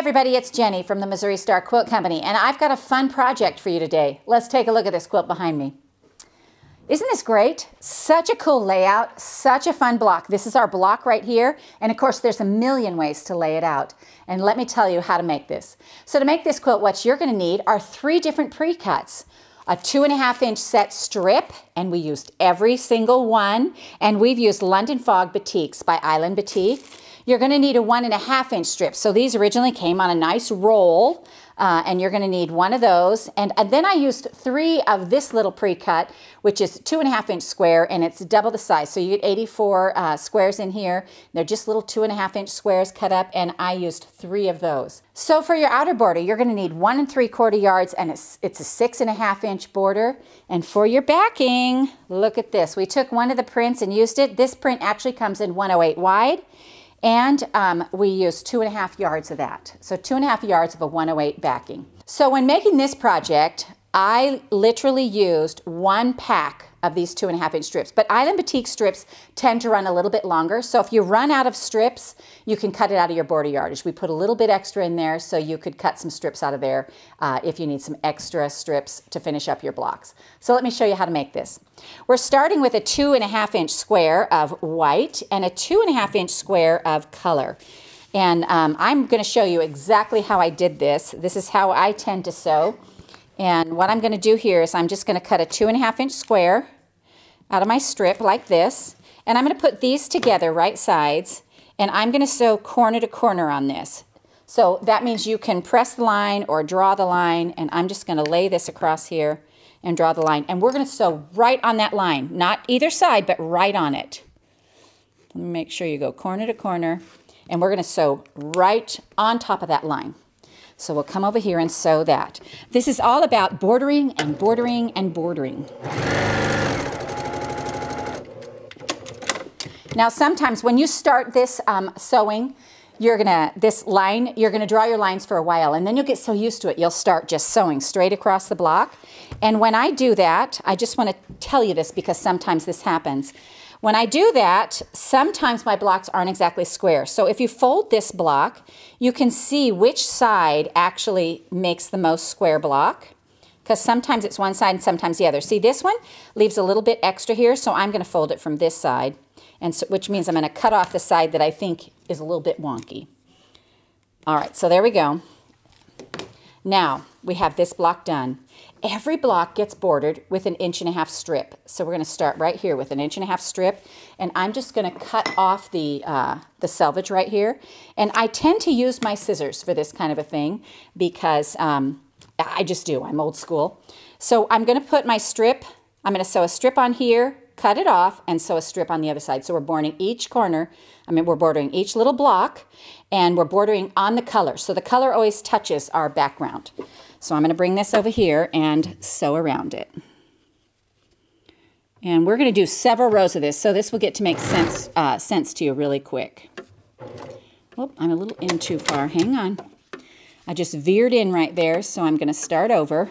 everybody, it's Jenny from the Missouri Star Quilt Company, and I've got a fun project for you today. Let's take a look at this quilt behind me. Isn't this great? Such a cool layout, such a fun block. This is our block right here, and of course there's a million ways to lay it out. And let me tell you how to make this. So to make this quilt, what you're gonna need are three different pre-cuts. A two and a half inch set strip, and we used every single one, and we've used London Fog Batiks by Island Batik. You're going to need a one and a half inch strip. So these originally came on a nice roll. Uh, and you're going to need one of those. And, and, then I used three of this little pre-cut, which is two and a half inch square, and it's double the size. So you get 84 uh, squares in here. They're just little two and a half inch squares cut up, and I used three of those. So for your outer border, you're going to need one and three quarter yards, and it's, it's a six and a half inch border. And for your backing, look at this. We took one of the prints and used it. This print actually comes in 108 wide. And um, we used two and a half yards of that. So two and a half yards of a 108 backing. So when making this project, I literally used one pack of these two and a half inch strips. But Island Batik strips tend to run a little bit longer. So if you run out of strips, you can cut it out of your border yardage. We put a little bit extra in there so you could cut some strips out of there uh, if you need some extra strips to finish up your blocks. So let me show you how to make this. We're starting with a two and a half inch square of white and a two and a half inch square of color. And um, I'm going to show you exactly how I did this. This is how I tend to sew. And what I'm going to do here is I'm just going to cut a two and a half inch square out of my strip like this. And I'm going to put these together right sides. And I'm going to sew corner to corner on this. So that means you can press the line or draw the line. And I'm just going to lay this across here and draw the line. And we're going to sew right on that line. Not either side, but right on it. Let me make sure you go corner to corner. And we're going to sew right on top of that line. So we'll come over here and sew that. This is all about bordering and bordering and bordering. Now sometimes when you start this um, sewing, you're gonna, this line, you're gonna draw your lines for a while and then you'll get so used to it, you'll start just sewing straight across the block. And when I do that, I just wanna tell you this because sometimes this happens. When I do that, sometimes my blocks aren't exactly square. So if you fold this block, you can see which side actually makes the most square block because sometimes it's one side and sometimes the other. See this one leaves a little bit extra here, so I'm going to fold it from this side, and so, which means I'm going to cut off the side that I think is a little bit wonky. All right, so there we go. Now we have this block done. Every block gets bordered with an inch and a half strip. So we're going to start right here with an inch and a half strip. And I'm just going to cut off the, uh, the selvage right here. And I tend to use my scissors for this kind of a thing because um, I just do. I'm old school. So I'm going to put my strip, I'm going to sew a strip on here, cut it off, and sew a strip on the other side. So we're bordering each corner, I mean, we're bordering each little block, and we're bordering on the color. So the color always touches our background. So I'm going to bring this over here and sew around it. And we're going to do several rows of this, so this will get to make sense, uh, sense to you really quick. Oh, I'm a little in too far. Hang on. I just veered in right there, so I'm going to start over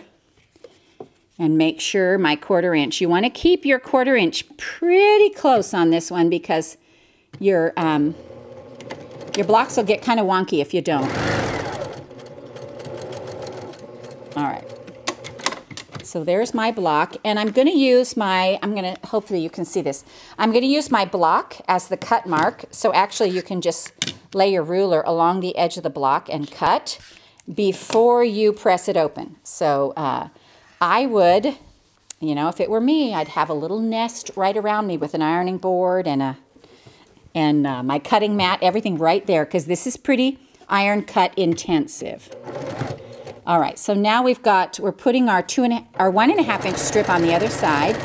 and make sure my quarter inch. You want to keep your quarter inch pretty close on this one because your, um, your blocks will get kind of wonky if you don't. All right. So there's my block, and I'm going to use my, I'm going to, hopefully you can see this. I'm going to use my block as the cut mark. So actually you can just lay your ruler along the edge of the block and cut before you press it open. So uh, I would, you know, if it were me, I'd have a little nest right around me with an ironing board and a, and uh, my cutting mat, everything right there, because this is pretty iron cut intensive. All right, so now we've got, we're putting our two and a, our one and a half inch strip on the other side.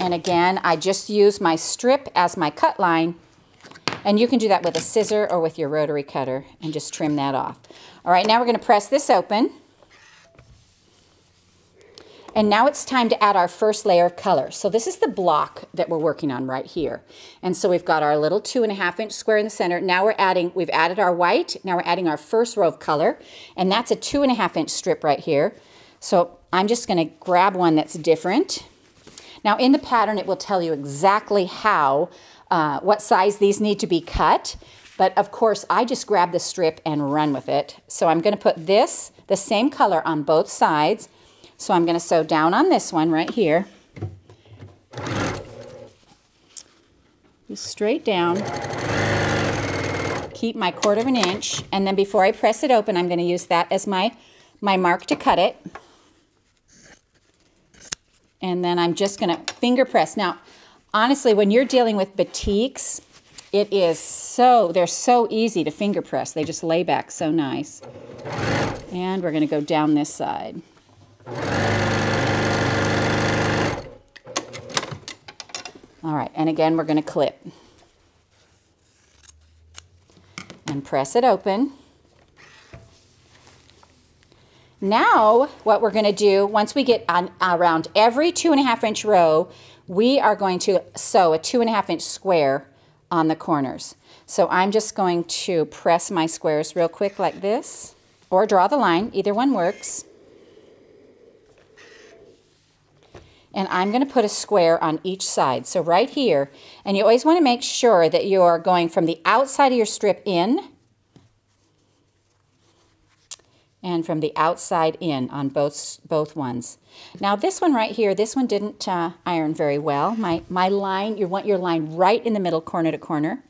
And again, I just use my strip as my cut line. And you can do that with a scissor or with your rotary cutter and just trim that off. All right, now we're gonna press this open. And now it's time to add our first layer of color. So this is the block that we're working on right here. And so we've got our little two and a half inch square in the center. Now we're adding, we've added our white. Now we're adding our first row of color. And that's a two and a half inch strip right here. So I'm just gonna grab one that's different. Now in the pattern, it will tell you exactly how, uh, what size these need to be cut. But of course, I just grab the strip and run with it. So I'm gonna put this, the same color on both sides. So I'm gonna sew down on this one right here. Just straight down. Keep my quarter of an inch. And then before I press it open, I'm gonna use that as my, my mark to cut it. And then I'm just gonna finger press. Now, honestly, when you're dealing with batiks, it is so, they're so easy to finger press. They just lay back so nice. And we're gonna go down this side. All right, and again, we're gonna clip. And press it open. Now, what we're gonna do, once we get on around every two and a half inch row, we are going to sew a two and a half inch square on the corners. So I'm just going to press my squares real quick like this, or draw the line, either one works. And I'm gonna put a square on each side. So right here, and you always wanna make sure that you're going from the outside of your strip in, and from the outside in on both both ones. Now this one right here, this one didn't uh, iron very well. My, my line, you want your line right in the middle, corner to corner.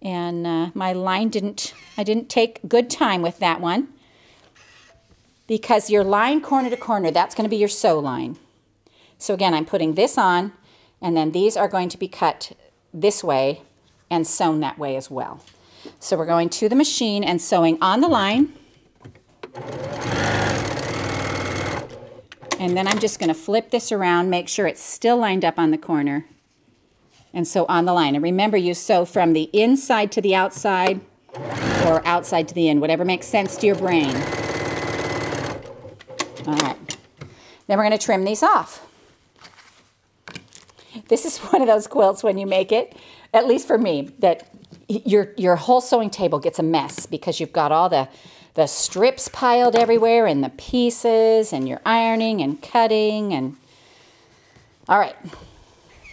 And uh, my line didn't, I didn't take good time with that one because your line corner to corner, that's going to be your sew line. So again, I'm putting this on and then these are going to be cut this way and sewn that way as well. So we're going to the machine and sewing on the line and then I'm just going to flip this around, make sure it's still lined up on the corner. And sew on the line. And remember, you sew from the inside to the outside or outside to the in, whatever makes sense to your brain. All right. Then we're going to trim these off. This is one of those quilts when you make it, at least for me, that your, your whole sewing table gets a mess because you've got all the the strips piled everywhere and the pieces and you're ironing and cutting and all right.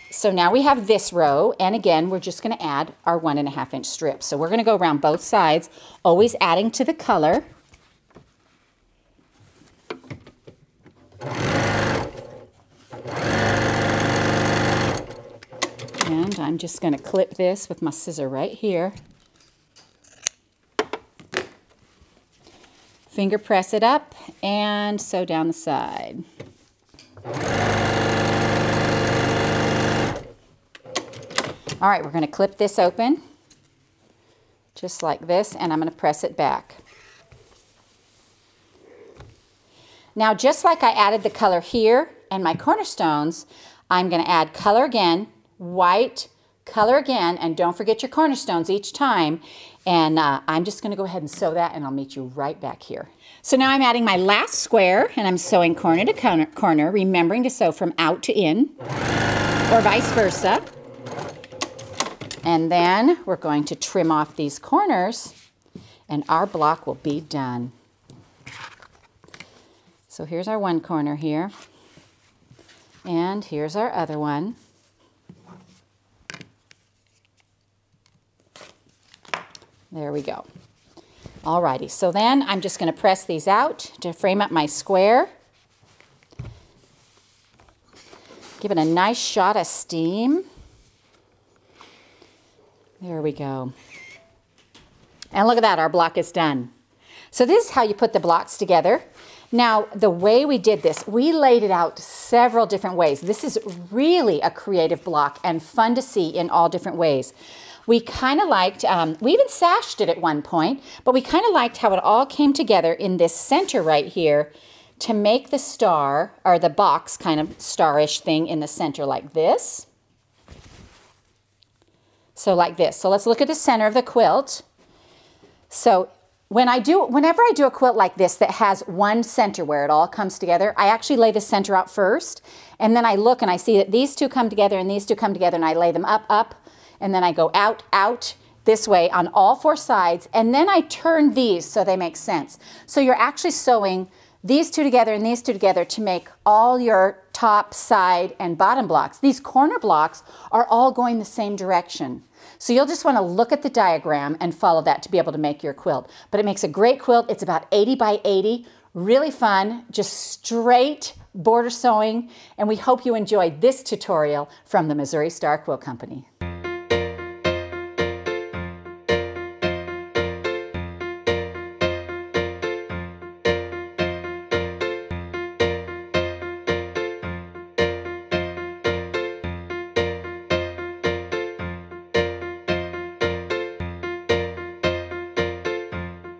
So now we have this row and again we're just going to add our one and a half inch strips. So we're going to go around both sides always adding to the color and I'm just going to clip this with my scissor right here Finger press it up and sew down the side. All right, we're going to clip this open just like this and I'm going to press it back. Now just like I added the color here and my cornerstones, I'm going to add color again, white, color again, and don't forget your cornerstones each time. And uh, I'm just gonna go ahead and sew that and I'll meet you right back here. So now I'm adding my last square and I'm sewing corner to corner, corner remembering to sew from out to in or vice versa. And then we're going to trim off these corners and our block will be done. So here's our one corner here. And here's our other one. There we go. Alrighty, so then I'm just going to press these out to frame up my square. Give it a nice shot of steam. There we go. And look at that, our block is done. So this is how you put the blocks together. Now, the way we did this, we laid it out several different ways. This is really a creative block and fun to see in all different ways. We kind of liked, um, we even sashed it at one point, but we kind of liked how it all came together in this center right here to make the star, or the box kind of starish thing in the center like this. So like this. So let's look at the center of the quilt. So when I do, whenever I do a quilt like this that has one center where it all comes together, I actually lay the center out first, and then I look and I see that these two come together and these two come together, and I lay them up, up, and then I go out, out this way on all four sides, and then I turn these so they make sense. So you're actually sewing these two together and these two together to make all your top, side, and bottom blocks. These corner blocks are all going the same direction. So you'll just want to look at the diagram and follow that to be able to make your quilt. But it makes a great quilt. It's about 80 by 80, really fun, just straight border sewing. And we hope you enjoyed this tutorial from the Missouri Star Quilt Company.